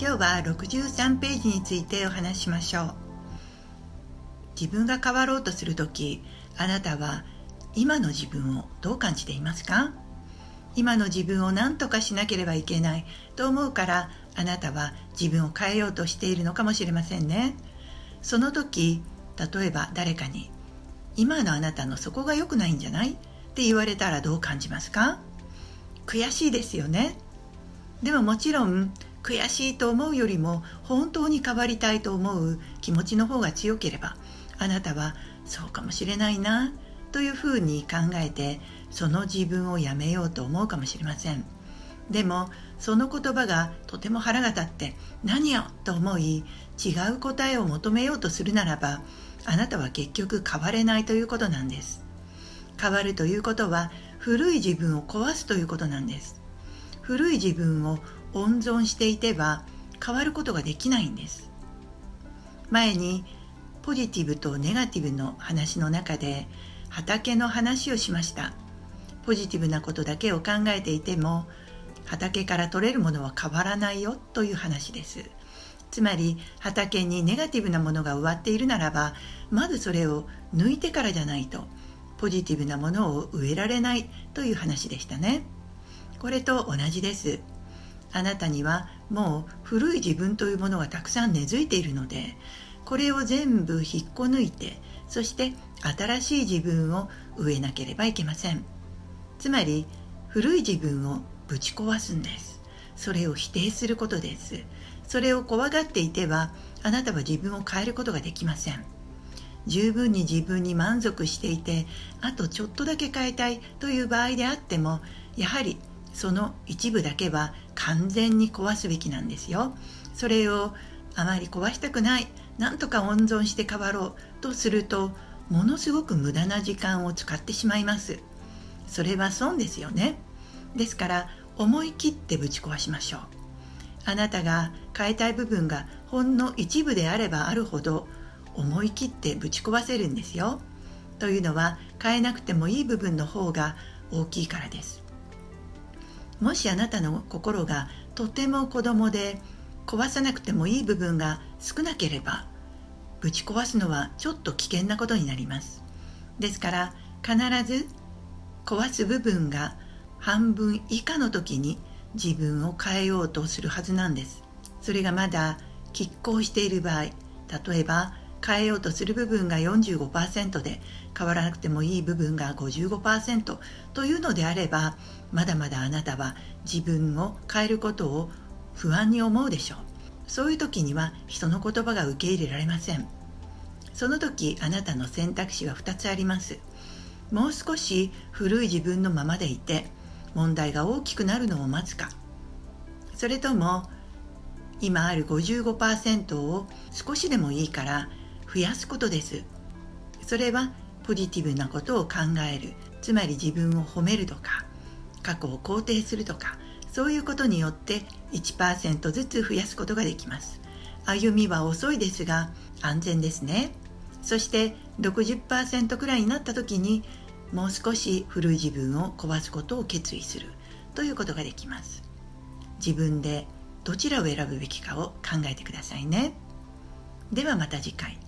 今日は63ページについてお話ししましょう。自分が変わろうとする時あなたは今の自分をどう感じていますか？今の自分を何とかしなければいけないと思うからあなたは自分を変えようとしているのかもしれませんね。その時例えば誰かに「今のあなたのそこが良くないんじゃない?」って言われたらどう感じますか？悔しいですよね。でももちろん悔しいと思うよりも本当に変わりたいと思う気持ちの方が強ければあなたはそうかもしれないなというふうに考えてその自分をやめようと思うかもしれません。でもその言葉がとても腹が立って何よと思い違う答えを求めようとするならばあなたは結局変われないということなんです。変わるということは古い自分を壊すということなんです。古い自分を温存していては変わることができないんです。前にポジティブとネガティブの話の中で畑の話をしました。ポジティブなことだけを考えていても畑から取れるものは変わらないよという話です。つまり畑にネガティブなものが植わっているならばまずそれを抜いてからじゃないとポジティブなものを植えられないという話でしたね。これと同じです。あなたにはもう古い自分というものがたくさん根付いているのでこれを全部引っこ抜いてそして新しい自分を植えなければいけません。つまり古い自分をぶち壊すんです。それを否定することです。それを怖がっていてはあなたは自分を変えることができません。十分に自分に満足していてあとちょっとだけ変えたいという場合であってもやはりその一部だけは完全に壊すべきなんですよ。それをあまり壊したくないなんとか温存して変わろうとするとものすごく無駄な時間を使ってしまいます。それは損ですよね。ですから思い切ってぶち壊しましょう。あなたが変えたい部分がほんの一部であればあるほど思い切ってぶち壊せるんですよ。というのは変えなくてもいい部分の方が大きいからです。もしあなたの心がとても子供で壊さなくてもいい部分が少なければぶち壊すのはちょっと危険なことになります。ですから必ず壊す部分が半分以下の時に自分を変えようとするはずなんです。それがまだ拮抗している場合例えば変えようとする部分が45%で変わらなくてもいい部分が55%というのであればまだまだあなたは自分を変えることを不安に思うでしょう。そういう時には人の言葉が受け入れられません。その時あなたの選択肢は2つあります。もう少し古い自分のままでいて問題が大きくなるのを待つか。それとも今ある55%を少しでもいいから増やすことです。それはポジティブなことを考える。つまり自分を褒めるとか過去を肯定するとかそういうことによって1%ずつ増やすことができます。歩みは遅いですが安全ですね。そして60%くらいになった時にもう少し古い自分を壊すことを決意する。ということができます。自分でどちらを選ぶべきかを考えてくださいね。ではまた次回。